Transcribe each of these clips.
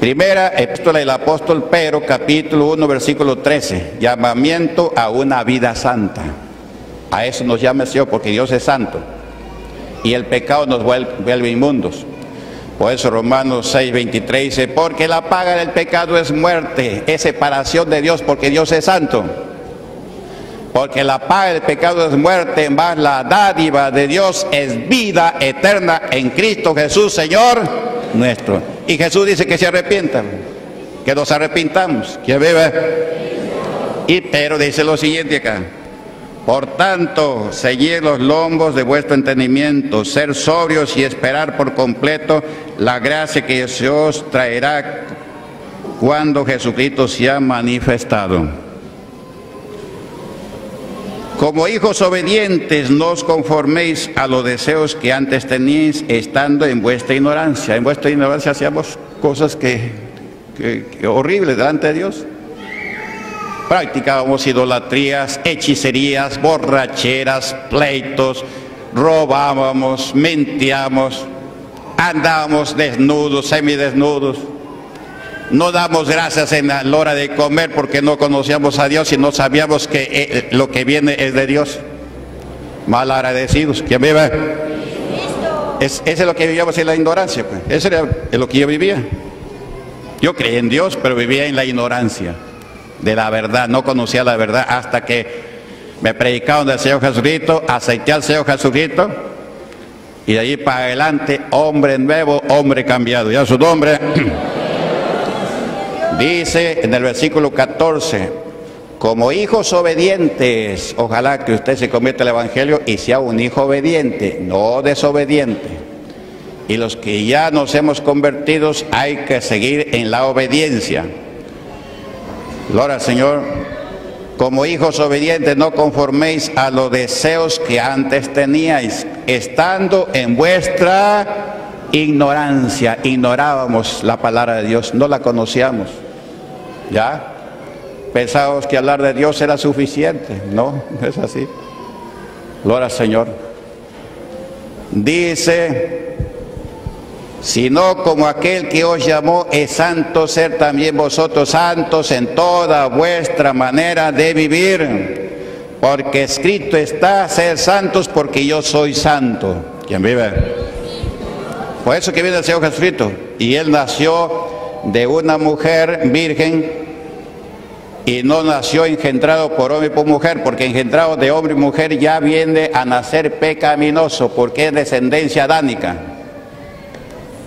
Primera epístola del apóstol Pedro, capítulo 1, versículo 13. Llamamiento a una vida santa. A eso nos llama el Señor, porque Dios es santo. Y el pecado nos vuelve inmundos. Por eso Romanos 6, 23 dice, porque la paga del pecado es muerte, es separación de Dios, porque Dios es santo. Porque la paga del pecado es muerte, más la dádiva de Dios es vida eterna en Cristo Jesús, Señor nuestro. Y Jesús dice que se arrepientan, que nos arrepintamos, que beba. Y pero dice lo siguiente acá. Por tanto, seguir los lombos de vuestro entendimiento, ser sobrios y esperar por completo la gracia que Dios traerá cuando Jesucristo se ha manifestado. Como hijos obedientes, no os conforméis a los deseos que antes teníais estando en vuestra ignorancia. En vuestra ignorancia hacíamos cosas que, que horribles delante de Dios. Practicábamos idolatrías, hechicerías, borracheras, pleitos, robábamos, mentíamos, andábamos desnudos, semidesnudos. No damos gracias en la hora de comer porque no conocíamos a Dios y no sabíamos que eh, lo que viene es de Dios. Mal agradecidos. ¿Quién vive? Es, eso es lo que vivíamos en la ignorancia. Pues. Eso era lo que yo vivía. Yo creía en Dios, pero vivía en la ignorancia de la verdad, no conocía la verdad hasta que me predicaron del Señor Jesucristo, acepté al Señor Jesucristo y de allí para adelante, hombre nuevo, hombre cambiado. Ya su nombre dice en el versículo 14, como hijos obedientes, ojalá que usted se convierta al Evangelio y sea un hijo obediente, no desobediente. Y los que ya nos hemos convertido hay que seguir en la obediencia. Gloria al Señor. Como hijos obedientes, no conforméis a los deseos que antes teníais, estando en vuestra ignorancia. Ignorábamos la palabra de Dios, no la conocíamos. ¿Ya? Pensábamos que hablar de Dios era suficiente. No, es así. Gloria al Señor. Dice sino como aquel que os llamó es santo, ser también vosotros santos en toda vuestra manera de vivir. Porque escrito está, ser santos porque yo soy santo. ¿Quién vive? Por eso que viene el Señor Jesucristo. Y él nació de una mujer virgen y no nació engendrado por hombre y por mujer, porque engendrado de hombre y mujer ya viene a nacer pecaminoso, porque es descendencia adánica.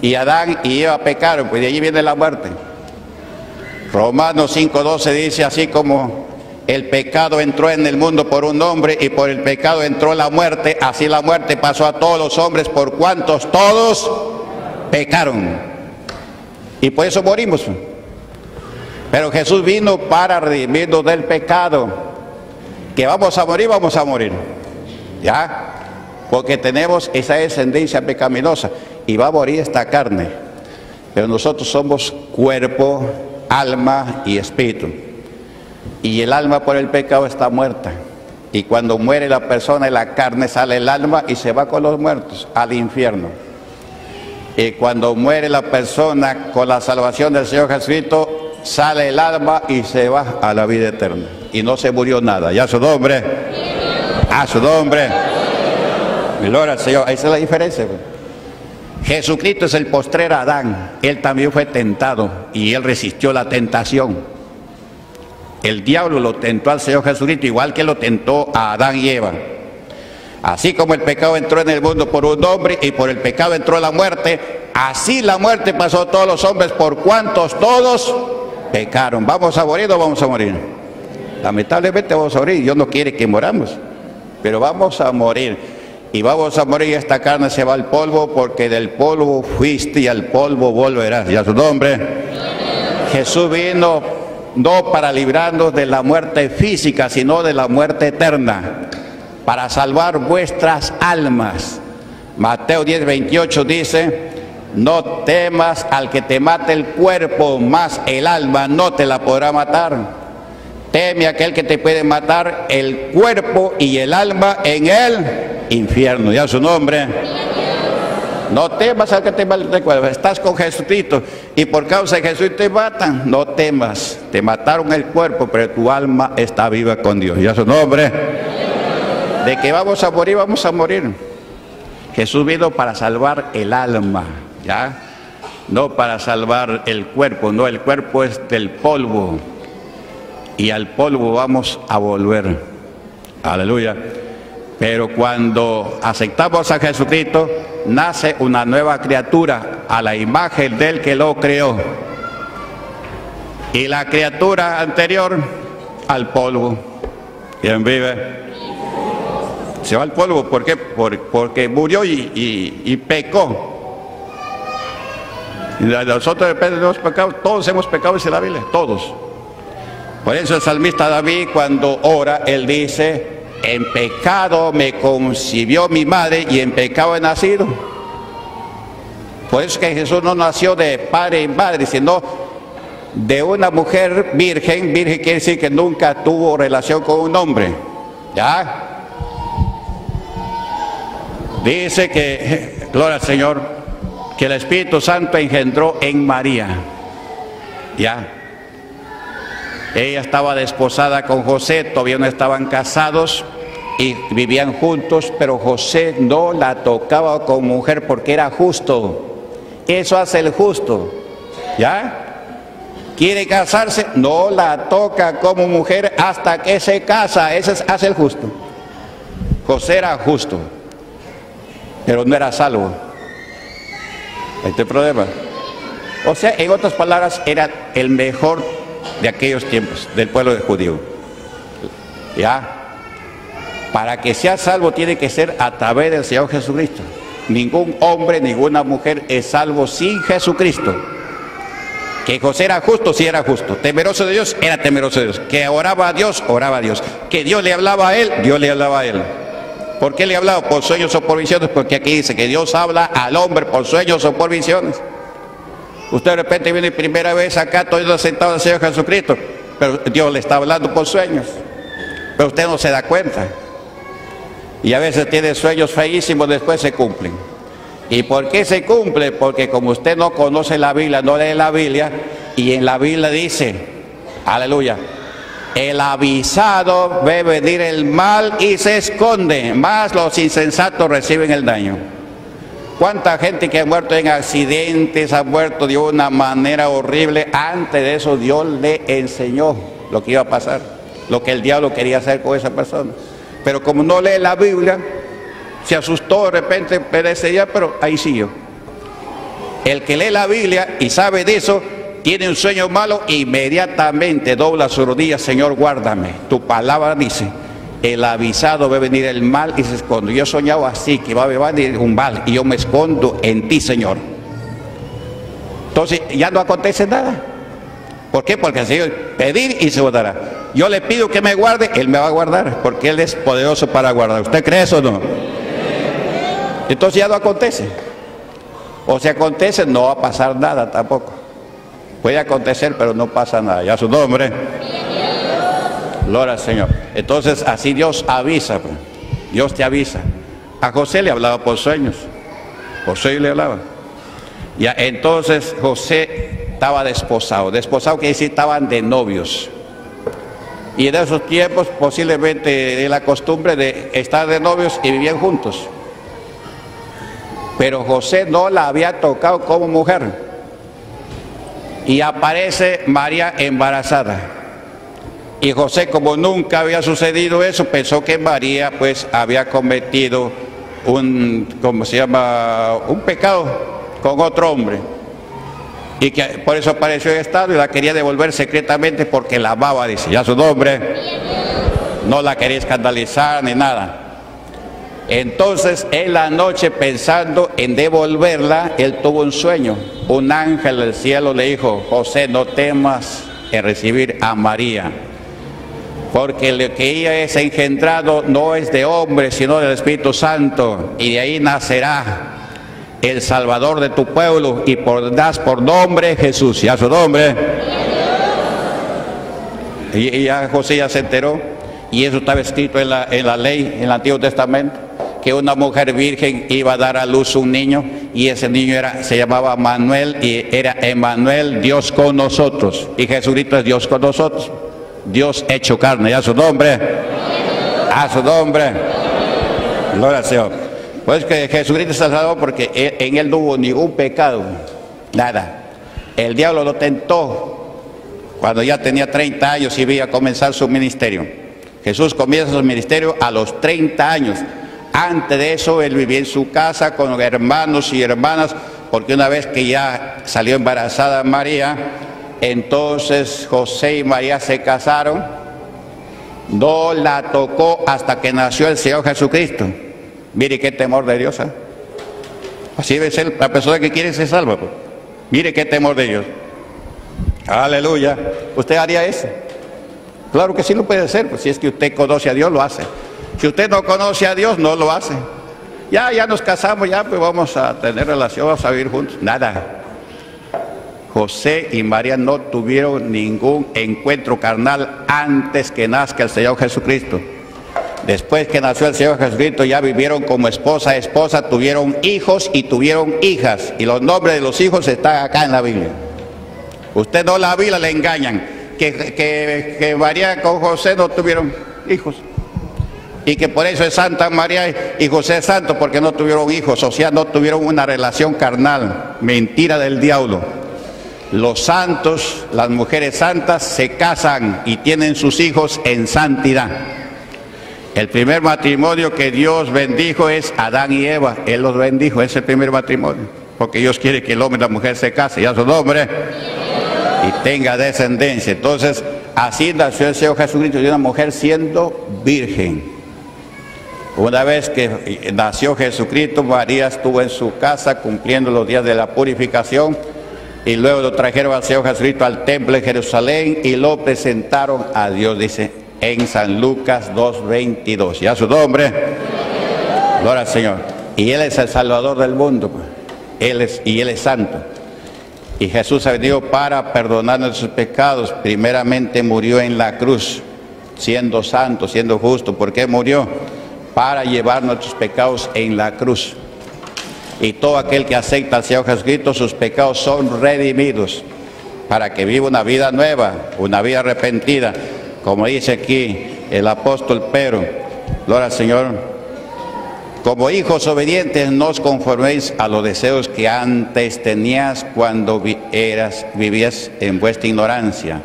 Y Adán y Eva pecaron, pues de allí viene la muerte. Romanos 5.12 dice así como el pecado entró en el mundo por un hombre y por el pecado entró la muerte, así la muerte pasó a todos los hombres por cuantos todos pecaron. Y por eso morimos. Pero Jesús vino para redimirnos del pecado. Que vamos a morir, vamos a morir. ¿Ya? Porque tenemos esa descendencia pecaminosa y va a morir esta carne. Pero nosotros somos cuerpo, alma y espíritu. Y el alma por el pecado está muerta. Y cuando muere la persona en la carne sale el alma y se va con los muertos al infierno. Y cuando muere la persona con la salvación del Señor Jesucristo, sale el alma y se va a la vida eterna. Y no se murió nada. Ya su nombre. A su nombre. Gloria al Señor. Esa es la diferencia. Pues. Jesucristo es el postrer Adán. Él también fue tentado y él resistió la tentación. El diablo lo tentó al Señor Jesucristo igual que lo tentó a Adán y Eva. Así como el pecado entró en el mundo por un hombre y por el pecado entró la muerte, así la muerte pasó a todos los hombres por cuantos todos pecaron. ¿Vamos a morir o vamos a morir? Lamentablemente vamos a morir. Dios no quiere que moramos, pero vamos a morir y vamos a morir, esta carne se va al polvo, porque del polvo fuiste y al polvo volverás. Y a su nombre, Jesús vino no para librarnos de la muerte física, sino de la muerte eterna, para salvar vuestras almas. Mateo 10, 28 dice, no temas al que te mate el cuerpo, más el alma no te la podrá matar. Teme aquel que te puede matar el cuerpo y el alma en él infierno. Ya su nombre. No temas al que te cuerpo. Estás con Jesucristo y por causa de Jesús te matan. No temas. Te mataron el cuerpo, pero tu alma está viva con Dios. Y a su nombre. De que vamos a morir, vamos a morir. Jesús vino para salvar el alma. ¿Ya? No para salvar el cuerpo. No, el cuerpo es del polvo. Y al polvo vamos a volver. Aleluya. Pero cuando aceptamos a Jesucristo, nace una nueva criatura a la imagen del que lo creó. Y la criatura anterior al polvo. ¿Quién vive? Se va al polvo, ¿por qué? porque murió y, pecó. Nosotros de los todos hemos pecado, dice la Biblia, todos. Por eso el salmista David cuando ora, él dice, en pecado me concibió mi madre y en pecado he nacido. Por eso que Jesús no nació de padre y madre, sino de una mujer virgen. Virgen quiere decir que nunca tuvo relación con un hombre. ¿Ya? Dice que, gloria al Señor, que el Espíritu Santo engendró en María. ¿Ya? Ella estaba desposada con José, todavía no estaban casados y vivían juntos, pero José no la tocaba como mujer porque era justo. Eso hace el justo. ¿Ya? Quiere casarse, no la toca como mujer hasta que se casa. Ese hace el justo. José era justo, pero no era salvo. Este problema. O sea, en otras palabras, era el mejor de aquellos tiempos, del pueblo de judío. ¿Ya? Para que sea salvo tiene que ser a través del Señor Jesucristo. Ningún hombre, ninguna mujer es salvo sin Jesucristo. Que José era justo, sí era justo. Temeroso de Dios, era temeroso de Dios. Que oraba a Dios, oraba a Dios. Que Dios le hablaba a él, Dios le hablaba a él. ¿Por qué le hablaba? Por sueños o por visiones. Porque aquí dice que Dios habla al hombre por sueños o por visiones. Usted de repente viene primera vez acá, todo sentado al Señor Jesucristo, pero Dios le está hablando por sueños. Pero usted no se da cuenta. Y a veces tiene sueños feísimos, después se cumplen. ¿Y por qué se cumple? Porque como usted no conoce la Biblia, no lee la Biblia, y en la Biblia dice, aleluya, el avisado ve venir el mal y se esconde, más los insensatos reciben el daño. ¿Cuánta gente que ha muerto en accidentes, ha muerto de una manera horrible? Antes de eso Dios le enseñó lo que iba a pasar, lo que el diablo quería hacer con esa persona. Pero como no lee la Biblia, se asustó de repente, pero ahí siguió. El que lee la Biblia y sabe de eso, tiene un sueño malo, inmediatamente dobla su rodilla, Señor, guárdame. Tu palabra dice, el avisado ve venir el mal y se esconde. Yo he soñado así, que va a venir un mal y yo me escondo en ti, Señor. Entonces ya no acontece nada. ¿Por qué? Porque el Señor pedir y se votará. Yo le pido que me guarde, Él me va a guardar, porque Él es poderoso para guardar. ¿Usted cree eso o no? Entonces ya no acontece. O si acontece, no va a pasar nada tampoco. Puede acontecer, pero no pasa nada. Ya su nombre. Gloria al Señor. Entonces así Dios avisa, pues. Dios te avisa. A José le hablaba por sueños. José le hablaba. Ya, entonces José estaba desposado. Desposado que decir estaban de novios. Y en esos tiempos posiblemente de la costumbre de estar de novios y vivían juntos. Pero José no la había tocado como mujer. Y aparece María embarazada. Y José, como nunca había sucedido eso, pensó que María pues había cometido un, ¿cómo se llama? Un pecado con otro hombre. Y que por eso apareció en estado y la quería devolver secretamente porque la amaba, dice, ya su nombre. No la quería escandalizar ni nada. Entonces, en la noche, pensando en devolverla, él tuvo un sueño. Un ángel del cielo le dijo, José, no temas en recibir a María porque lo que ella es engendrado no es de hombre, sino del Espíritu Santo, y de ahí nacerá el Salvador de tu pueblo, y por, das por nombre Jesús, y a su nombre. Y, ya José ya se enteró, y eso estaba escrito en la, en la ley, en el Antiguo Testamento, que una mujer virgen iba a dar a luz un niño y ese niño era, se llamaba Manuel y era Emanuel, Dios con nosotros. Y Jesucristo es Dios con nosotros. Dios hecho carne, y a su nombre, a su nombre. Gloria al Señor. Pues que Jesucristo está salvado porque en él no hubo ningún pecado, nada. El diablo lo tentó cuando ya tenía 30 años y iba a comenzar su ministerio. Jesús comienza su ministerio a los 30 años. Antes de eso, él vivía en su casa con hermanos y hermanas, porque una vez que ya salió embarazada María, entonces José y María se casaron. No la tocó hasta que nació el Señor Jesucristo. Mire qué temor de Dios. ¿eh? Así debe ser la persona que quiere ser salva. Pues. Mire qué temor de Dios. Aleluya. ¿Usted haría eso? Claro que sí lo puede hacer, pues si es que usted conoce a Dios, lo hace. Si usted no conoce a Dios, no lo hace. Ya, ya nos casamos, ya pues vamos a tener relación, vamos a vivir juntos. Nada. José y María no tuvieron ningún encuentro carnal antes que nazca el Señor Jesucristo. Después que nació el Señor Jesucristo ya vivieron como esposa esposa, tuvieron hijos y tuvieron hijas. Y los nombres de los hijos están acá en la Biblia. Usted no la Biblia le engañan. Que, que, que María con José no tuvieron hijos. Y que por eso es Santa María y José santo porque no tuvieron hijos, o sea, no tuvieron una relación carnal. Mentira del diablo. Los santos, las mujeres santas, se casan y tienen sus hijos en santidad. El primer matrimonio que Dios bendijo es Adán y Eva. Él los bendijo, es el primer matrimonio. Porque Dios quiere que el hombre y la mujer se casen, ya su nombre, y tenga descendencia. Entonces, así nació el Señor Jesucristo de una mujer siendo virgen. Una vez que nació Jesucristo, María estuvo en su casa cumpliendo los días de la purificación y luego lo trajeron al Señor Jesucristo al templo de Jerusalén y lo presentaron a Dios, dice en San Lucas 2.22. ¿Ya su nombre? Gloria al Señor. Y Él es el Salvador del mundo. Pues. Él es, y Él es santo. Y Jesús ha venido para perdonar nuestros pecados. Primeramente murió en la cruz, siendo santo, siendo justo. ¿Por qué murió? Para llevar nuestros pecados en la cruz. Y todo aquel que acepta al Señor Jesucristo, sus pecados son redimidos para que viva una vida nueva, una vida arrepentida como dice aquí el apóstol Pedro, gloria al Señor, como hijos obedientes no conforméis a los deseos que antes tenías cuando vivías en vuestra ignorancia,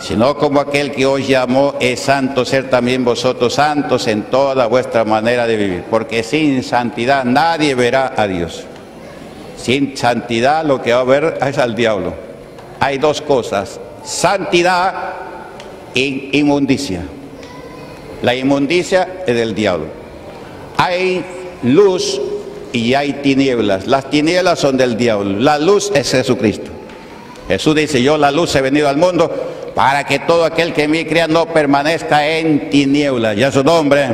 sino como aquel que os llamó es santo, ser también vosotros santos en toda vuestra manera de vivir, porque sin santidad nadie verá a Dios. Sin santidad lo que va a ver es al diablo. Hay dos cosas, santidad inmundicia. La inmundicia es del diablo. Hay luz y hay tinieblas. Las tinieblas son del diablo. La luz es Jesucristo. Jesús dice, yo la luz he venido al mundo para que todo aquel que me crea no permanezca en tinieblas. Ya su nombre.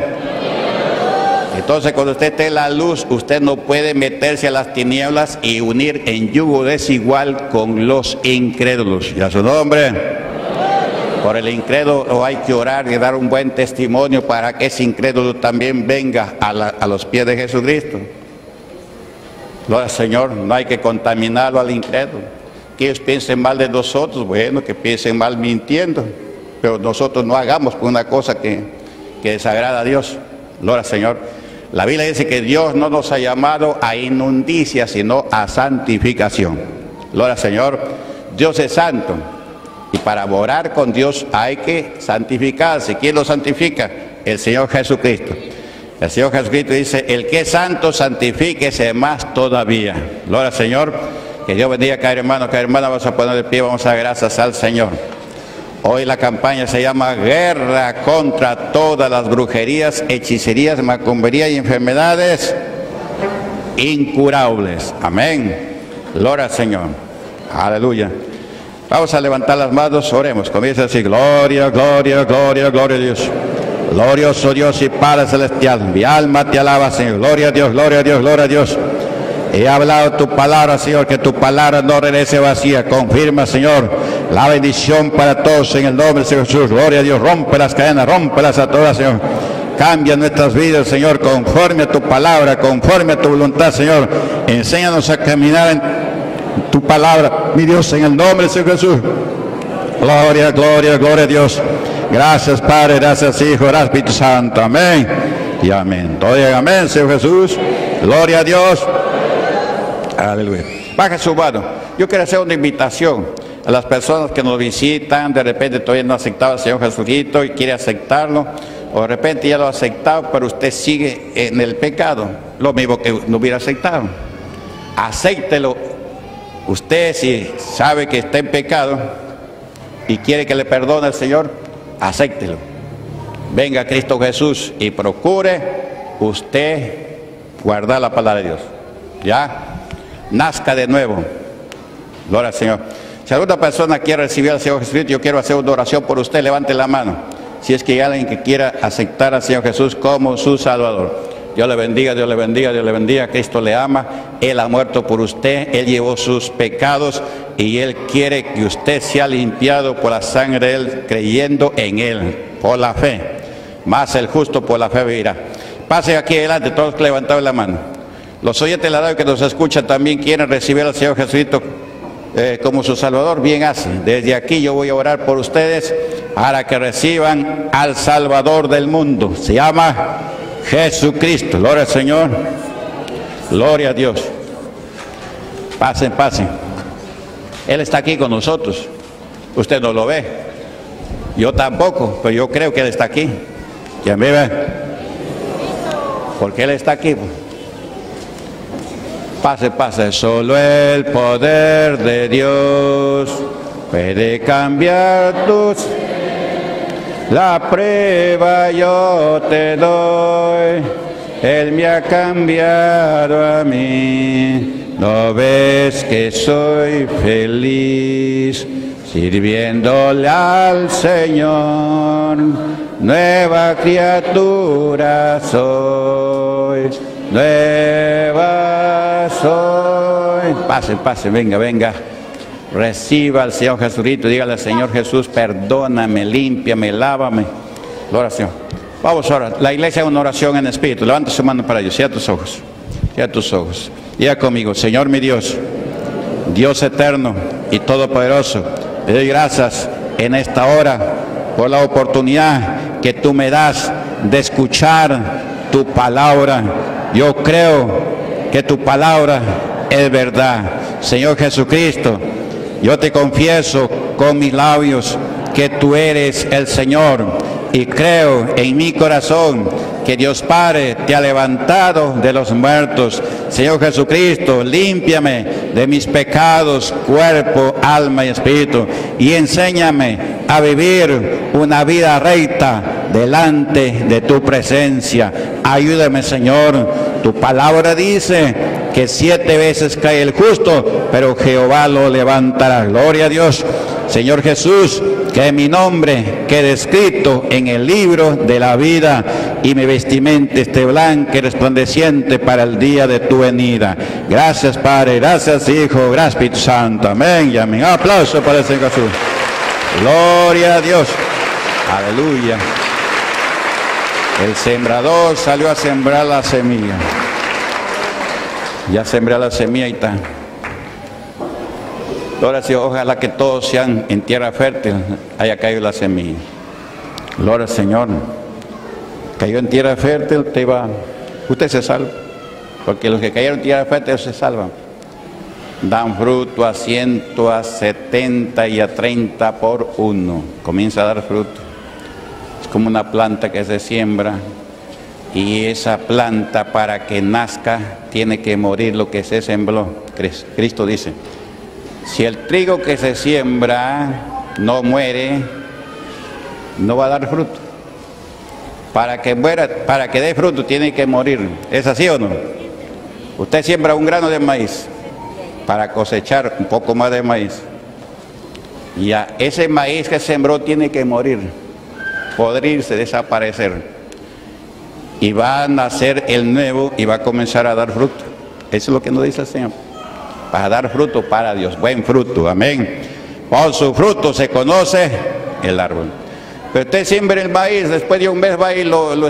Entonces cuando usted esté en la luz, usted no puede meterse a las tinieblas y unir en yugo desigual con los incrédulos. Ya su nombre. Por el incrédulo hay que orar y dar un buen testimonio para que ese incrédulo también venga a, los pies de Jesucristo. Gloria Señor, no hay que contaminarlo al incrédulo. Que ellos piensen mal de nosotros, bueno, que piensen mal mintiendo, pero nosotros no hagamos una cosa que, que desagrada a Dios. Gloria Señor. La Biblia dice que Dios no nos ha llamado a inundicia, sino a santificación. Gloria Señor. Dios es santo. Y para morar con Dios hay que santificarse. ¿Quién lo santifica? El Señor Jesucristo. El Señor Jesucristo dice, el que es santo, santifíquese más todavía. Gloria Señor. Que Dios bendiga a cada hermano, cada hermana. Vamos a poner de pie, vamos a dar gracias al Señor. Hoy la campaña se llama Guerra contra todas las brujerías, hechicerías, macumberías y enfermedades incurables. Amén. Gloria al Señor. Aleluya. Vamos a levantar las manos, oremos. Comienza así, gloria, gloria, gloria, gloria a Dios. Glorioso Dios y Padre Celestial, mi alma te alaba, Señor. Gloria a Dios, gloria a Dios, gloria a Dios. He hablado tu palabra, Señor, que tu palabra no regrese vacía. Confirma, Señor, la bendición para todos en el nombre de Jesús. Gloria a Dios, rompe las cadenas, rompelas a todas, Señor. Cambia nuestras vidas, Señor, conforme a tu palabra, conforme a tu voluntad, Señor. Enséñanos a caminar en tu palabra, mi Dios, en el nombre de Jesús. Gloria, gloria, gloria a Dios. Gracias, Padre, gracias, Hijo, gracias, Espíritu Santo. Amén. Y amén. Todo amén, Señor Jesús. Gloria a Dios. Aleluya. Baja su mano. Yo quiero hacer una invitación a las personas que nos visitan, de repente todavía no ha aceptado al Señor Jesucristo y quiere aceptarlo, o de repente ya lo ha aceptado, pero usted sigue en el pecado, lo mismo que no hubiera aceptado. Acéptelo. Usted si sabe que está en pecado y quiere que le perdone al Señor, acéptelo. Venga Cristo Jesús y procure usted guardar la palabra de Dios. ¿Ya? Nazca de nuevo. Gloria al Señor. Si alguna persona quiere recibir al Señor Jesucristo, yo quiero hacer una oración por usted, levante la mano. Si es que hay alguien que quiera aceptar al Señor Jesús como su Salvador. Dios le bendiga, Dios le bendiga, Dios le bendiga. Cristo le ama. Él ha muerto por usted. Él llevó sus pecados y Él quiere que usted sea limpiado por la sangre de Él, creyendo en Él, por la fe. Más el justo por la fe vivirá. Pase aquí adelante, todos levantados la mano. Los oyentes de la radio que nos escuchan también quieren recibir al Señor Jesucristo eh, como su Salvador, bien hace. Desde aquí yo voy a orar por ustedes para que reciban al Salvador del mundo. Se llama Jesucristo. Gloria al Señor. Gloria a Dios. Pasen, pasen. Él está aquí con nosotros. Usted no lo ve. Yo tampoco, pero yo creo que Él está aquí. ¿Quién me ve? Porque Él está aquí. Pase, pase, solo el poder de Dios puede cambiar tus... La prueba yo te doy, Él me ha cambiado a mí. ¿No ves que soy feliz sirviéndole al Señor? Nueva criatura soy, nueva soy. Pase, pase, venga, venga. Reciba al Señor Jesucristo, dígale al Señor Jesús, perdóname, límpiame, lávame. Oración. Vamos ahora, la iglesia es una oración en espíritu. Levanta su mano para Dios, cierra tus ojos, cierra tus ojos. Diga conmigo, Señor mi Dios, Dios eterno y todopoderoso, te doy gracias en esta hora por la oportunidad que tú me das de escuchar tu palabra. Yo creo que tu palabra es verdad. Señor Jesucristo, yo te confieso con mis labios que tú eres el Señor y creo en mi corazón que Dios Padre te ha levantado de los muertos. Señor Jesucristo, límpiame de mis pecados, cuerpo, alma y espíritu y enséñame a vivir una vida recta delante de tu presencia. Ayúdame, Señor. Tu palabra dice que siete veces cae el justo, pero Jehová lo levantará. Gloria a Dios. Señor Jesús, que mi nombre quede escrito en el libro de la vida y mi vestimenta esté blanca y resplandeciente para el día de tu venida. Gracias Padre, gracias Hijo, gracias Espíritu Santo. Amén y amén. aplauso para el Señor Jesús. Gloria a Dios. Aleluya. El sembrador salió a sembrar la semilla. Ya sembré la semilla y está. Ahora sí, ojalá que todos sean en tierra fértil, haya caído la semilla. Gloria al Señor. Cayó en tierra fértil, te va. Usted se salva. Porque los que cayeron en tierra fértil se salvan. Dan fruto a ciento, a setenta y a treinta por uno. Comienza a dar fruto. Como una planta que se siembra. Y esa planta para que nazca tiene que morir lo que se sembró. Cristo dice, si el trigo que se siembra no muere, no va a dar fruto. Para que muera, para que dé fruto tiene que morir. ¿Es así o no? Usted siembra un grano de maíz para cosechar un poco más de maíz. Y ese maíz que sembró tiene que morir, podrirse, desaparecer. Y va a nacer el nuevo y va a comenzar a dar fruto. Eso es lo que nos dice el Señor para dar fruto para Dios, buen fruto, amén. Por su fruto se conoce el árbol. Pero usted siembra el maíz, después de un mes va y lo, lo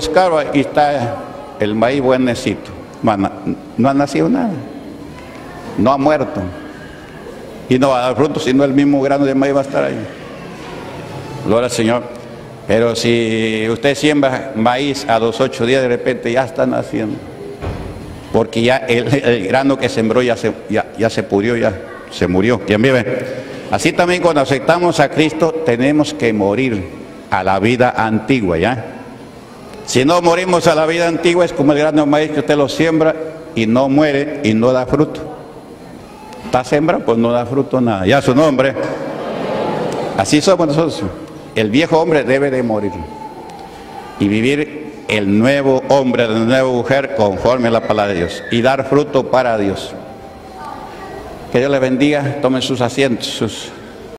y está el maíz buenecito. No ha, no ha nacido nada. No ha muerto. Y no va a dar fruto, sino el mismo grano de maíz va a estar ahí. Gloria al Señor. Pero si usted siembra maíz a los ocho días, de repente ya está naciendo. Porque ya el, grano que sembró ya se, ya, ya se pudrió, ya se murió. ¿Quién vive? Así también cuando aceptamos a Cristo tenemos que morir a la vida antigua, ¿ya? Si no morimos a la vida antigua es como el grano de maíz que usted lo siembra y no muere y no da fruto. Está sembrado, pues no da fruto nada. Ya su nombre. Así somos nosotros. El viejo hombre debe de morir y vivir el nuevo hombre, la nueva mujer conforme a la palabra de Dios y dar fruto para Dios. Que Dios le bendiga, tomen sus asientos,